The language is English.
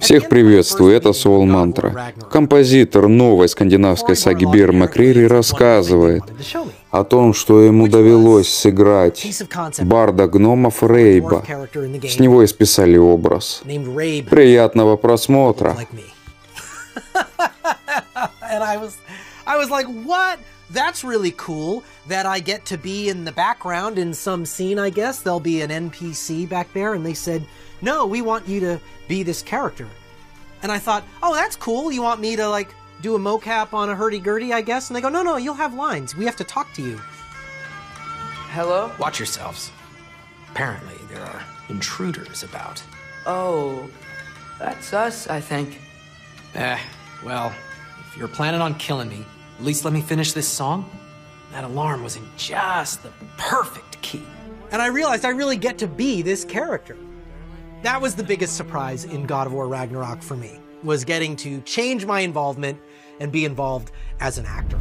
Всех приветствую, это Soul Мантра. Композитор новой скандинавской саги Бир Макрири рассказывает о том, что ему довелось сыграть барда гномов Рейба. С него и списали образ. Приятного просмотра. I was like, what? That's really cool that I get to be in the background in some scene, I guess. There'll be an NPC back there, and they said, no, we want you to be this character. And I thought, oh, that's cool. You want me to, like, do a mocap on a hurdy-gurdy, I guess? And they go, no, no, you'll have lines. We have to talk to you. Hello? Watch yourselves. Apparently, there are intruders about. Oh, that's us, I think. Eh, well, if you're planning on killing me, at least let me finish this song. That alarm was in just the perfect key. And I realized I really get to be this character. That was the biggest surprise in God of War Ragnarok for me, was getting to change my involvement and be involved as an actor.